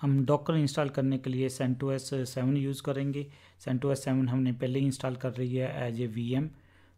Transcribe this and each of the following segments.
हम Docker install करने के लिए सेंटो एस सेवन यूज़ करेंगे। सेंटो एस सेवन हमने पहले ही इंस्टॉल कर रही है एज ए वी एम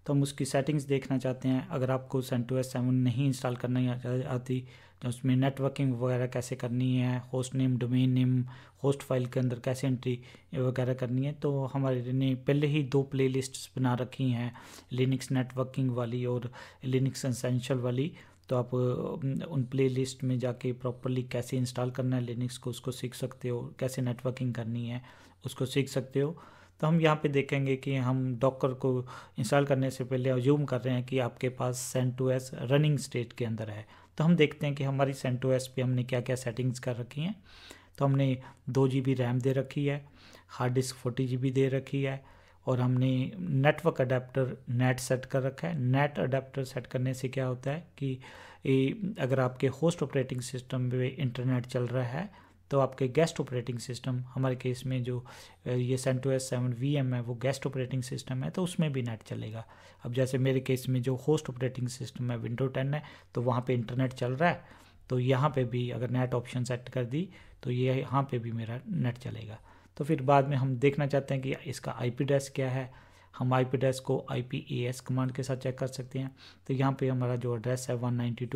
तो हम उसकी सेटिंग्स देखना चाहते हैं। अगर आपको सेंटो एस सेवन नहीं इंस्टॉल करना आती तो उसमें नेटवर्किंग वगैरह कैसे करनी है host name domain name host file के अंदर कैसे एंट्री वगैरह करनी है तो हमारे ने पहले ही दो प्ले बना रखी हैं। लिनक्स नेटवर्किंग वाली और लिनक्स एसेंशियल वाली। तो आप उन प्ले लिस्ट में जाके प्रॉपरली कैसे इंस्टॉल करना है लिनक्स को, उसको सीख सकते हो, कैसे नेटवर्किंग करनी है, उसको सीख सकते हो। तो हम यहाँ पे देखेंगे कि हम डॉकर को इंस्टॉल करने से पहले अज्यूम कर रहे हैं कि आपके पास CentOS running state के अंदर है। तो हम देखते हैं कि हमारी सेंट टू एस पे हमने क्या क्या सेटिंग्स कर रखी हैं। तो हमने दो जी बी रैम दे रखी है hard disk forty G B दे रखी है और हमने नेटवर्क अडेप्टर नेट सेट कर रखा है। नेट अडेप्टर सेट करने से क्या होता है कि ए, अगर आपके होस्ट ऑपरेटिंग सिस्टम में इंटरनेट चल रहा है तो आपके गेस्ट ऑपरेटिंग सिस्टम हमारे केस में जो ये CentOS seven V M है वो गेस्ट ऑपरेटिंग सिस्टम है तो उसमें भी नेट चलेगा। अब जैसे मेरे केस में जो होस्ट ऑपरेटिंग सिस्टम है विंडो टेन है तो वहाँ पे इंटरनेट चल रहा है तो यहाँ पे भी अगर नेट ऑप्शन सेट कर दी तो ये यहाँ पे भी मेरा नेट चलेगा। तो फिर बाद में हम देखना चाहते हैं कि इसका आई पी ड्रेस क्या है। हम आई पी ड्रेस को आई पी एस कमांड के साथ चेक कर सकते हैं। तो यहाँ पे हमारा जो एड्रेस है one ninety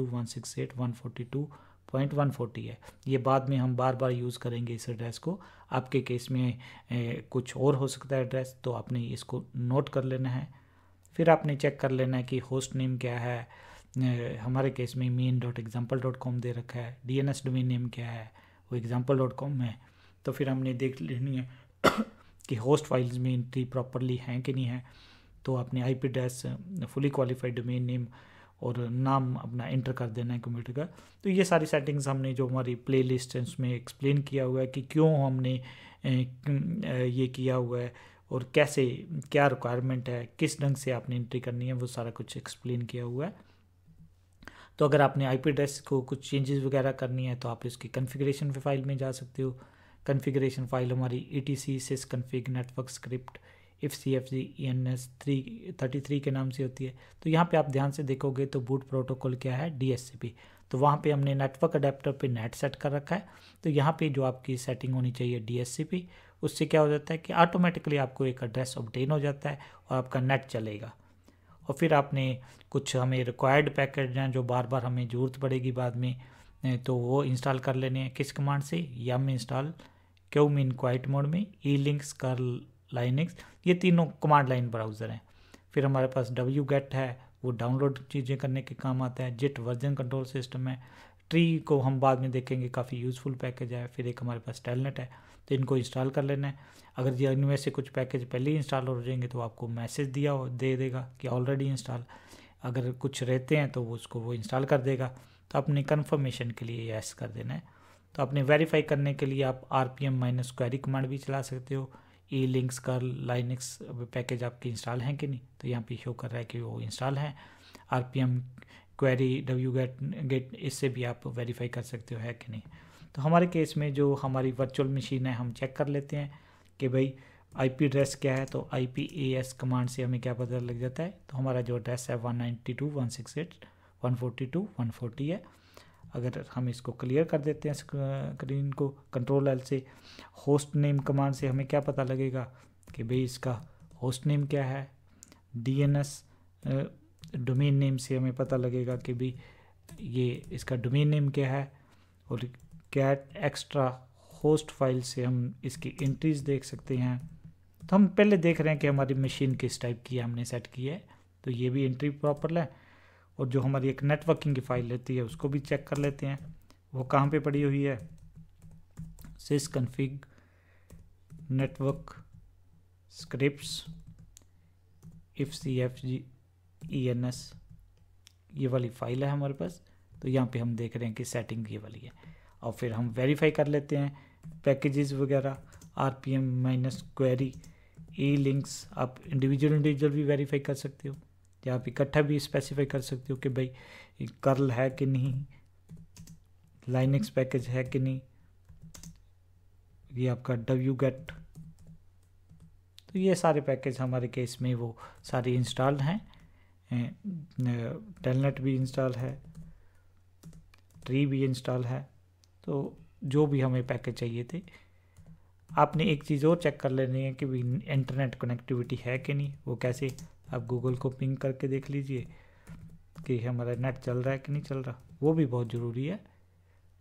point one forty है। ये बाद में हम बार बार यूज़ करेंगे इस एड्रेस को। आपके केस में ए, कुछ और हो सकता है एड्रेस तो आपने इसको नोट कर लेना है। फिर आपने चेक कर लेना है कि होस्ट नेम क्या है। ए, हमारे केस में main dot example dot com दे रखा है। D N S domain name क्या है। वो एग्ज़ाम्पल डॉट कॉम है। तो फिर हमने देख लेनी है कि होस्ट फाइल्स में एंट्री प्रॉपरली हैं कि नहीं है। तो आपने I P address fully qualified domain name और नाम अपना एंटर कर देना है कंप्यूटर का। तो ये सारी सेटिंग्स हमने जो हमारी प्ले लिस्ट है, उसमें एक्सप्लेन किया हुआ है कि क्यों हमने ये किया हुआ है और कैसे, क्या रिक्वायरमेंट है, किस ढंग से आपने एंट्री करनी है, वो सारा कुछ एक्सप्लेन किया हुआ है। तो अगर आपने आई पी एड्रेस को कुछ चेंजेस वगैरह करनी है तो आप इसकी कन्फिग्रेशन फ़ाइल में जा सकते हो। कन्फिग्रेशन फ़ाइल हमारी E T C sys config network script if C F G E N S three thirty three के नाम से होती है। तो यहाँ पे आप ध्यान से देखोगे तो बूट प्रोटोकॉल क्या है? डी एस सी पी तो वहाँ पे हमने नेटवर्क अडेप्टर पे नेट सेट कर रखा है। तो यहाँ पे जो आपकी सेटिंग होनी चाहिए डी एस सी पी उससे क्या हो जाता है कि ऑटोमेटिकली आपको एक एड्रेस ऑबटेन हो जाता है और आपका नेट चलेगा। और फिर आपने कुछ हमें रिक्वायर्ड पैकेज हैं जो बार बार हमें ज़रूरत पड़ेगी बाद में तो वो इंस्टॉल कर लेने हैं। किस कमांड से? Yum install Q mean quiet mode में ई लिंक्स कर लाइनिक्स ये तीनों कमांड लाइन ब्राउज़र हैं। फिर हमारे पास डब्ल्यू गेट है, वो डाउनलोड चीज़ें करने के काम आता है। जिट वर्जन कंट्रोल सिस्टम है। ट्री को हम बाद में देखेंगे, काफ़ी यूज़फुल पैकेज है। फिर एक हमारे पास टेलनेट है तो इनको इंस्टॉल कर लेना है। अगर ये इनमें से कुछ पैकेज पहले ही इंस्टॉल हो जाएँगे तो आपको मैसेज दिया हो, दे देगा कि ऑलरेडी इंस्टॉल अगर कुछ रहते हैं तो वो उसको वो इंस्टॉल कर देगा। तो अपनी कन्फर्मेशन के लिए यस कर देना है। तो अपने वेरीफाई करने के लिए आप R P M minus query command भी चला सकते हो। ई लिंक्स का लाइनिक्स पैकेज आपके इंस्टॉल हैं कि नहीं? तो यहाँ पे शो कर रहा है कि वो इंस्टॉल हैं। आर पी एम क्वेरी डब्ल्यू गेट गेट इससे भी आप वेरीफाई कर सकते हो, है कि नहीं? तो हमारे केस में जो हमारी वर्चुअल मशीन है, हम चेक कर लेते हैं कि भाई आई पी एड्रेस क्या है? तो I P A S command से हमें क्या पता लग जाता है? तो हमारा जो एड्रेस है one ninety two one six eight one forty two one forty है। अगर हम इसको क्लियर कर देते हैं स्क्रीन को कंट्रोल एल से होस्ट नेम कमांड से हमें क्या पता लगेगा कि भाई इसका होस्ट नेम क्या है? डीएनएस डोमेन नेम से हमें पता लगेगा कि भाई ये इसका डोमेन नेम क्या है? और कैट एक्स्ट्रा होस्ट फ़ाइल से हम इसकी एंट्रीज देख सकते हैं। तो हम पहले देख रहे हैं कि हमारी मशीन किस टाइप की हमने सेट की है। तो ये भी एंट्री प्रॉपर है। और जो हमारी एक नेटवर्किंग की फ़ाइल रहती है, उसको भी चेक कर लेते हैं। वो कहाँ पे पड़ी हुई है? Sys config network scripts if C F G E N S ये वाली फ़ाइल है हमारे पास। तो यहाँ पे हम देख रहे हैं कि सेटिंग ये वाली है। और फिर हम वेरीफाई कर लेते हैं पैकेजेस वगैरह R P M minus query elinks आप इंडिविजुअल इंडिविजुअल भी वेरीफाई कर सकते हो। या आप इकट्ठा भी स्पेसिफाई कर सकते हो कि भाई कर्ल है कि नहीं? लाइनिक्स पैकेज है कि नहीं? ये आपका डब्ल्यू गेट तो ये सारे पैकेज हमारे केस में वो सारे इंस्टॉल हैं। टेलनेट भी इंस्टॉल है। ट्री भी इंस्टॉल है। तो जो भी हमें पैकेज चाहिए थे, आपने एक चीज़ और चेक कर लेनी है कि भी इंटरनेट कनेक्टिविटी है कि नहीं? वो कैसे आप गूगल को पिंग करके देख लीजिए कि हमारा नेट चल रहा है कि नहीं चल रहा। वो भी बहुत ज़रूरी है।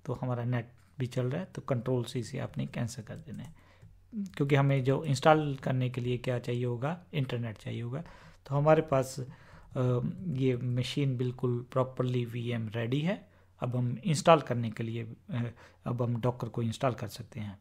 तो हमारा नेट भी चल रहा है तो कंट्रोल से इसे आपने कैंसिल कर देना है। क्योंकि हमें जो इंस्टॉल करने के लिए क्या चाहिए होगा? इंटरनेट चाहिए होगा। तो हमारे पास ये मशीन बिल्कुल प्रॉपरली वीएम रेडी है। अब हम इंस्टॉल करने के लिए अब हम डॉकर को इंस्टॉल कर सकते हैं।